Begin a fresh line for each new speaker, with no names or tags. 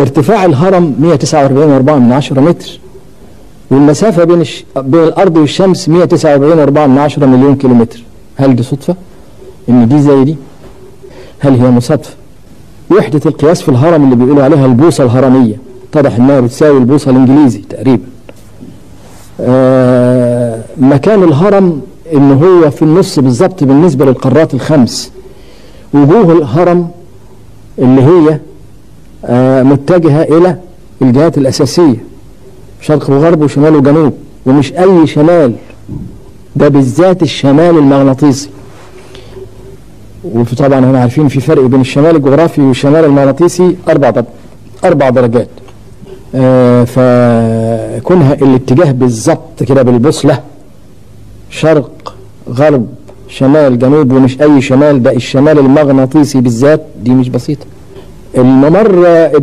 ارتفاع الهرم 149.4 من 10 متر والمسافة بين الش... بين الأرض والشمس 149.4 من 10 مليون كيلومتر هل دي صدفة؟ إن دي زي دي؟ هل هي مصادفة؟ وحدة القياس في الهرم اللي بيقولوا عليها البوصة الهرمية اتضح إنها بتساوي البوصة الإنجليزي تقريبا آه مكان الهرم إن هو في النص بالظبط بالنسبة للقارات الخمس وجوه الهرم اللي هي متجهة إلى الجهات الأساسية شرق وغرب وشمال وجنوب ومش أي شمال ده بالذات الشمال المغناطيسي. وطبعا إحنا عارفين في فرق بين الشمال الجغرافي والشمال المغناطيسي أربع أربع درجات. آه فكونها الاتجاه بالظبط كده بالبوصلة شرق غرب شمال جنوب ومش أي شمال ده الشمال المغناطيسي بالذات دي مش بسيطة. الممر